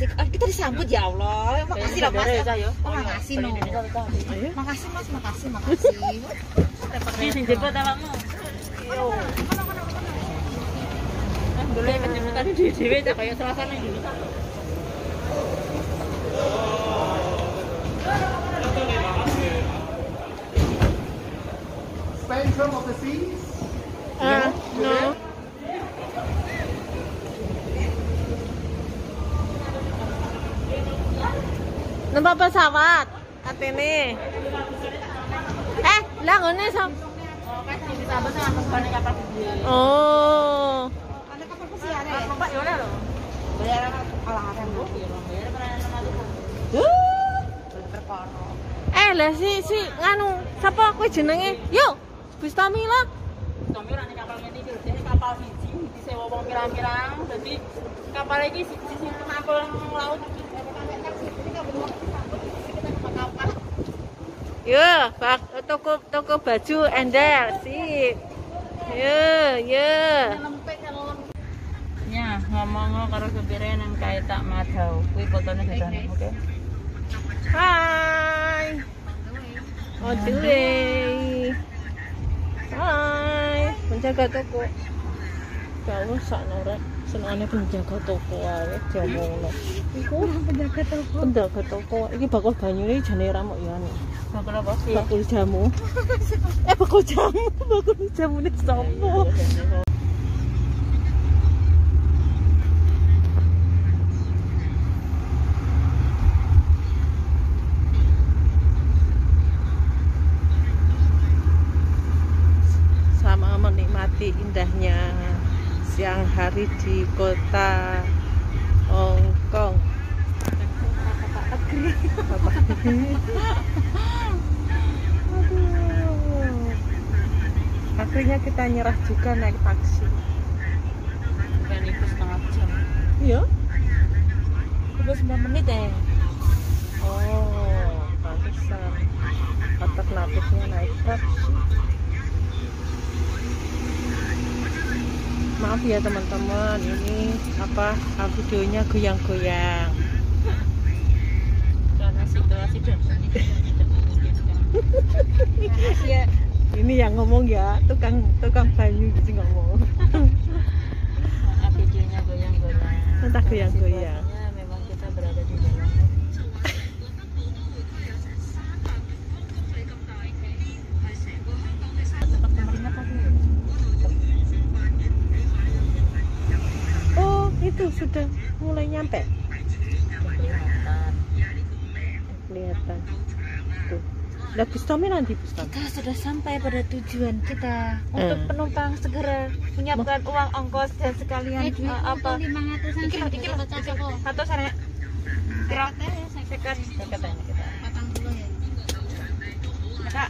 Ah, kita disambut ya Allah. Makasih loh Mas. Oh, makasih no. Makasih Mas, makasih, makasih. Ini sing jemput awakmu. Yo. Ah, dulu yang penjemputan di dhewe cah kaya suasana ini. Spectrum of the Seas. Ah, no. Numpak pesawat katene. Eh, lah ngene sam. Oh, kapal kapal. Eh lah si si nganu sapa kowe jenenge? Yuk, Bustami lah. Kami ora kapal ngene iki, dene kapal siji disewa wong pirang-pirang. Dadi kapal iki siji sing nang laut. Yo, bak toko toko baju endel sip. Yo, yo. Ya, ngomong karo supire nang kae tak madau. Kuwi fotone sudah, oke. Hai. Oh, duwe. Hai, penjaga toko. Kalau sakno rek, senane penjaga toko wae jamono. Iku penjaga toko. Penjaga toko. Iki bakal banyune jane ra mok ya. anu. Bakal apa? Bakul jamu. eh bakul jamu, bakul jamu nih kota Hong Kong. Akhirnya kita nyerah juga naik taksi. Kan itu setengah jam. Iya. Udah 9 menit ya. Oh, pantesan. Alternatifnya naik taksi. Maaf ya teman-teman, ini apa videonya goyang-goyang. Karena situasi dan. Ini yang ngomong ya, tukang tukang banyu gitu ngomong. Videonya goyang-goyang. Entah goyang-goyang. Situasinya memang kita berada di dalam Itu sudah mulai nyampe. kelihatan. Kelihatan. Tuh. Lah Bustami nanti Bustami. Kita sudah sampai pada tujuan kita untuk Hmm. penumpang segera menyiapkan uang ongkos dan sekalian eh, apa iki iki lho satu sana kira sekat Dekat ini kita. Kak.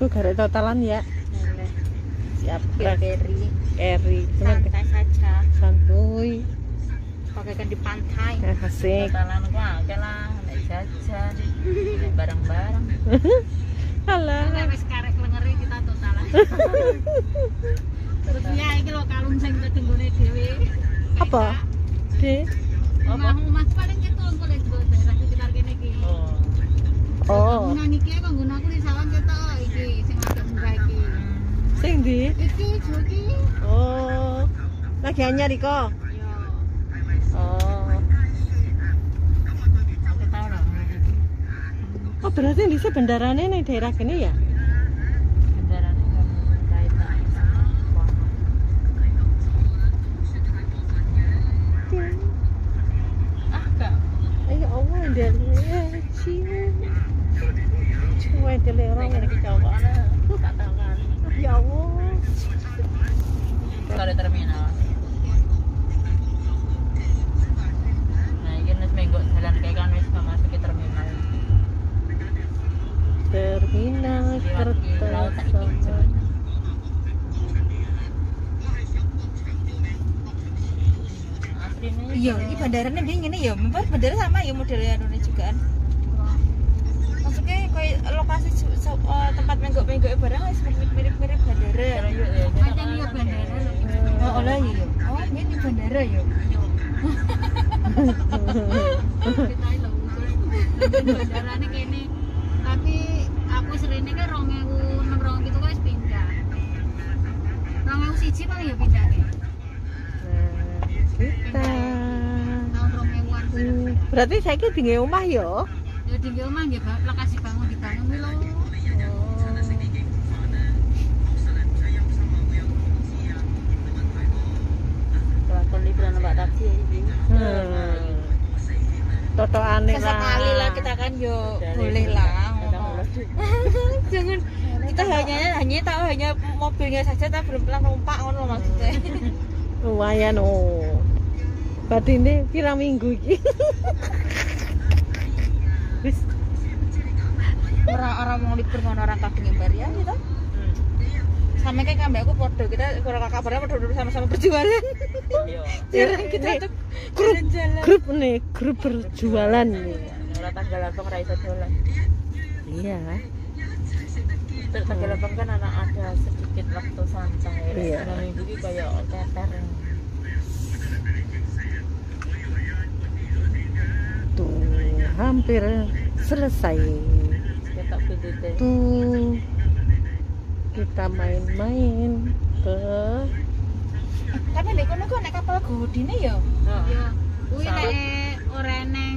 Tuh garek totalan ya. Siap. Beri Eri. Santai saja santuy. bagaikan di pantai Asik. Totalan ku akeh lah, nek jajan, nek barang-barang. Alah. wis karek lengeri kita totalan terus ya iki lho kalung sing kedenggone dhewe Apa? De. Omah omah paling keton kok lek daerah sekitar kene iki. Oh. Oh. Bangunan iki kok nggon aku di sawang ketok iki sing. Sing di. Iki. Oh. Lagi anyar iko. Yo. Oh. Lah. Oh berarti di bendarane ning daerah kene ya? Ah. Ayo Allah ndele cium. Cuma ndele orang iki cowokane tak tahu kan. Ya Allah. Terminal. Nah, ini minggu jalan kayak kan wis memasuki terminal. Terminal Iya, ini bandaranya dia ya. Memang bandara sama ya modelnya anu juga kan. Maksudnya kayak menggok-menggok barang wis mirip-mirip bandara. Kalau yuk ya, jadi Macam kan iya bandara. bandara ya yo. Oh, ini di bandara yo. kita lho bandarane kene tapi aku serene kan 2006 2007 kan wis pindah 2001 paling ya pindah nih kita tahun 2000-an Hmm, berarti saya tinggal omah ya ya omah nggih Pak. lokasi bangun dibangun lho Kelakon liburan Mbak Taksi ini. hmm. Lah Sesekali lah kita kan yo boleh lah. Jangan kita hanya hanya tahu hanya mobilnya saja tapi belum pernah numpak ngono maksudnya. lumayan oh berarti ini pirang minggu iki wis Orang-orang mau libur ngono orang kadung ya gitu. Sama kayak kambing aku podo kita kurang kabarnya podo sama-sama berjualan. Iya. Jarang kita Ini untuk grup grup nih grup berjualan nih Ora tanggal langsung ra iso dolan. iya tanggal 8 kan anak ada sedikit waktu santai. Iya. Dua minggu iki kayak keter. tuh hampir selesai tuh kita main-main ke Tapi nek kono kok nek kapal godine ya ya kuwi Sama. nek ora neng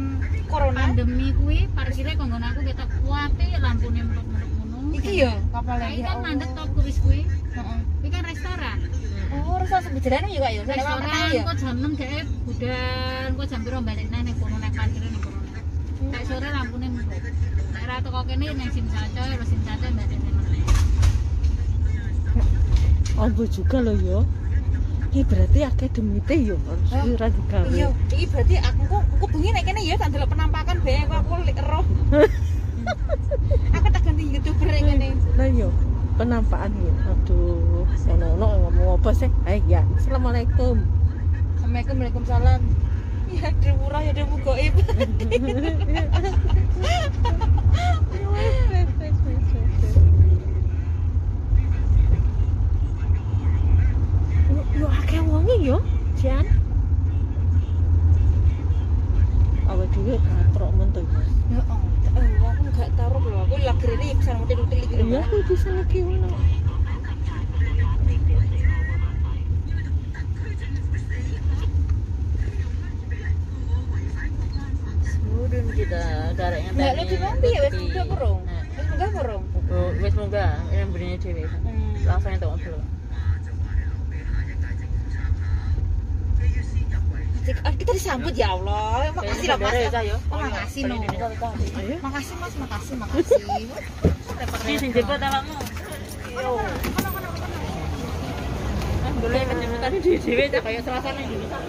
corona. pandemi kuwi parkire kanggo aku ketok kuwi lampune melok-melok ngono Iki ya kapal lagi. iki kan mandek tok kuwi kuwi Heeh. iki kan restoran Oh, rasa sebejarane ya kak ya. Saya restoran kenal ya. kok jam 6 dhek budan kok jam piro balik nang ning kono nek parkire ning kono nek sore lampune melok nek ra teko kene sim saco terus sim saco balik nang Ambo juga loh yo ini berarti akademite yo Hah? ora digawe Iya, iki berarti aku kok aku bengi nek kene ya tak delok penampakan bae aku li- roh. aku tak ganti YouTuber nek kene. lah yo penampakan yo aduh ono ono ngomong apa sih eh ya assalamualaikum Assalamualaikum Waalaikumsalam. Ya, ada murah ya ada mugoib. yo akeh wonge yo Jan awak dhewe katrok men to yo Ya eh, aku enggak taruh loh. Aku lagi rene ya bisa mutil-mutil iki lho. iya aku bisa lagi ngono Mudun kita gareknya Enggak lebih mampi ya wis udah kurung. Nah, Wis enggak kurung. Oh, wis munggah yang berinya dhewe. Hmm. Langsung entuk mobil. Kita disambut ya Allah. Makasih loh Mas. Oh, makasih no. Makasih Mas, makasih, makasih. Ini sing jemput awakmu. Yo. Ah, boleh penjemputan di dhewe cah kayak suasana Indonesia.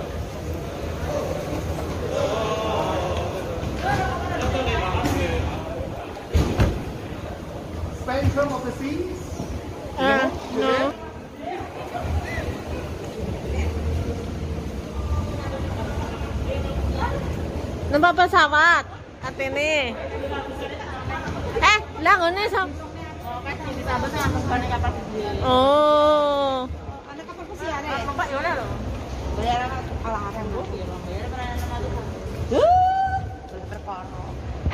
Spectrum of the Seas. ah no numpak pesawat atene eh lah ngene sam Oh, kan sing ditambah sama kembali kapal gede. oh Ada kapal pesiar ya? Numpak ya oleh lho. Bayar alaran Bu. Iya, Bang. Bayar pernah nama tuh. Perkara.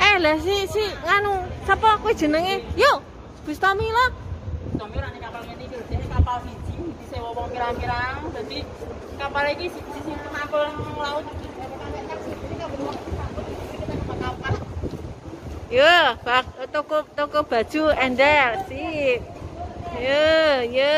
eh lah si si nganu sapa kowe jenenge yo Bustami lah Tommy ora ning kapal ngene iki dene kapal siji disewa wong pirang-pirang. Dadi kapal iki sisi kenapa nang laut. Yo bak toko toko baju endel sip. Yo yo